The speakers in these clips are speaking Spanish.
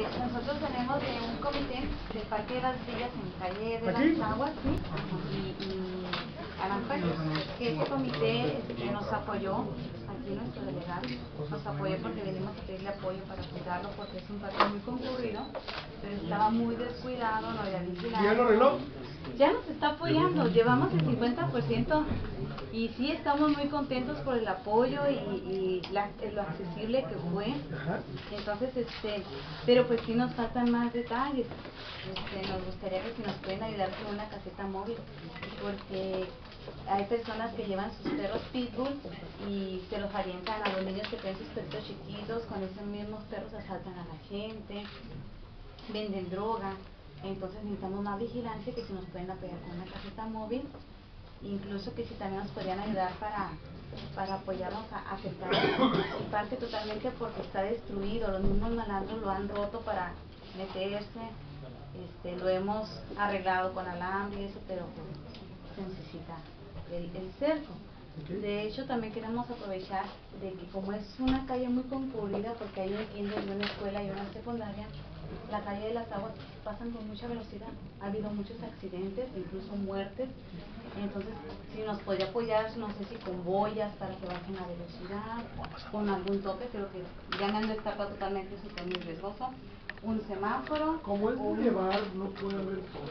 Eh, nosotros tenemos eh, un comité del Parque de las Villas en calle de ¿Aquí? las Aguas ¿sí? y, y Aranjuez, que ese comité este, nos apoyó, aquí nuestro delegado, nos apoyó porque venimos a pedirle apoyo para cuidarlo porque es un parque muy concurrido, pero estaba muy descuidado, no había vigilancia. ¿Ya lo arregló? Ya nos está apoyando, llevamos el 50% y sí estamos muy contentos por el apoyo y, y la- lo accesible que fue. Entonces, este, pero pues sí nos faltan más detalles. Este, nos gustaría que si nos pueden ayudar con una caseta móvil, porque hay personas que llevan sus perros pitbull y se los avientan a los niños que tienen sus perritos chiquitos, con esos mismos perros asaltan a la gente, venden droga. Entonces necesitamos más vigilancia que si nos pueden apoyar con una caseta móvil, incluso que si también nos podrían ayudar para, para apoyarnos a aceptar el parque totalmente porque está destruido, los mismos malandros lo han roto para meterse, este, lo hemos arreglado con alambre y eso, pero pues, necesita el, el cerco. De hecho, también queremos aprovechar de que como es una calle muy concurrida, porque hay una escuela y una secundaria, la calle de las aguas pasan con mucha velocidad. Ha habido muchos accidentes, incluso muertes. Entonces, si nos podría apoyar, no sé si con boyas para que bajen la velocidad, con algún tope, creo que ya no está totalmente súper muy riesgoso. Un semáforo, Como es un- bulevar, no puede haber todo.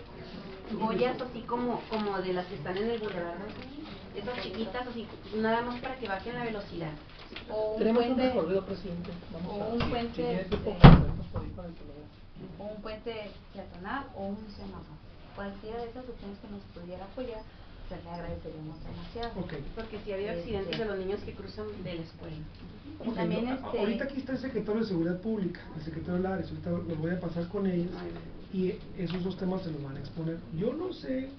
Boyas así como, como de las que están en el boulevard, ¿no? esas chiquitas así, nada más para que bajen la velocidad. o un Tenemos un puente, recorrido, presidente. Vamos o a- un puente, si tiene tiempo, este, o un puente peatonal o un semáforo. Cualquiera de esas opciones que nos pudiera apoyar, pues le agradeceríamos demasiado. Ok. Porque si ha habido accidentes de los niños que cruzan de la escuela. Y Ok, también no, este, Ahorita aquí está el secretario de Seguridad Pública, el secretario Lares, ahorita lo voy a pasar con ellos y esos dos temas se los van a exponer. Yo no sé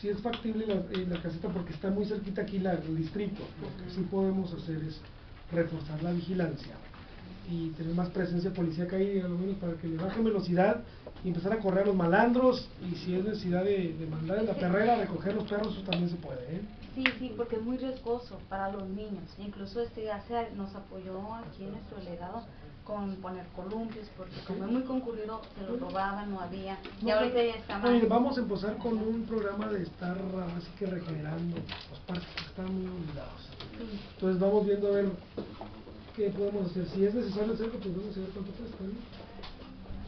si es factible la, eh, la caseta porque está muy cerquita aquí la, el distrito. Lo que sí podemos hacer es reforzar la vigilancia y tener más presencia policíaca ahí, a lo menos para que le bajen velocidad y empezar a correr a los malandros y si es necesidad de, de mandar en la perrera a recoger los perros, eso también se puede, ¿eh? Sí, sí, porque es muy riesgoso para los niños. Incluso este hace, nos apoyó aquí en nuestro delegado con poner columpios, porque como es muy concurrido, se lo robaban, no había. Y ahorita ya está más. vamos a empezar con un programa de estar así que regenerando los parques que están muy olvidados. Sí. Entonces vamos viendo a ver qué podemos hacer. Si es necesario hacerlo, pues vamos a ver cuánto cuesta, ¿no?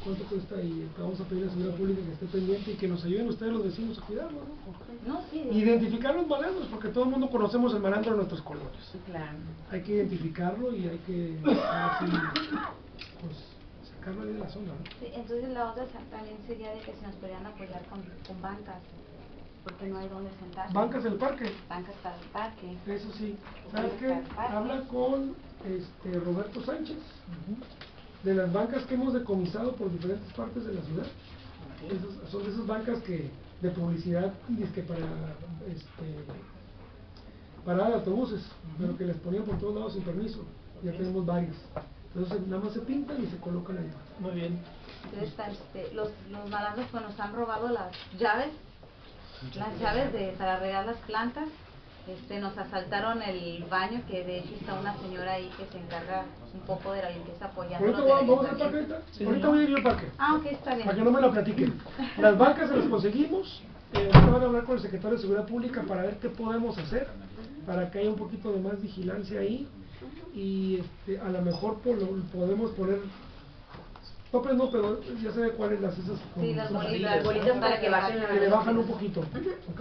Cuánto cuesta y vamos a pedir a la seguridad pública que esté pendiente y que nos ayuden ustedes los vecinos a cuidarlo, ¿no? No, sí. Identificar los malandros, porque todo el mundo conocemos el malandro en nuestras colonias. Claro. Hay que identificarlo y hay que así, pues, sacarlo de la zona, ¿no? Sí, entonces la otra también sería de que se nos podrían apoyar con, con bancas, porque no hay donde sentarse. Bancas del parque. Bancas para el parque. Eso sí. ¿Sabes qué? Habla con este Roberto Sánchez de las bancas que hemos decomisado por diferentes partes de la ciudad. Esas- son de esas bancas que de publicidad que para este parada de autobuses, pero que les ponían por todos lados sin permiso. Ya tenemos varias. Entonces nada más se pintan y se colocan ahí. Muy bien. Entonces, está, este, los, los malandros pues, nos han robado las llaves, las llaves de, para regar las plantas. Este, nos asaltaron el baño, que de hecho está una señora ahí que se encarga un poco de la limpieza apoyando. Ahorita vamos, vamos al parque ahorita. Sí, ahorita voy a ir al parque. Ah, ok, está bien. Para que no me la platiquen. Las bancas se las conseguimos. Eh, ahorita van a hablar con el secretario de Seguridad Pública para ver qué podemos hacer, para que haya un poquito de más vigilancia ahí. Y este, a lo mejor po- lo- podemos poner. Topes no, pero ya se ve cuáles las esas. Sí, las bolitas, Las bolitas para que bajen la Que le bajan un poquito. ¿Ok?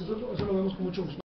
Eso, eso lo vemos con mucho gusto.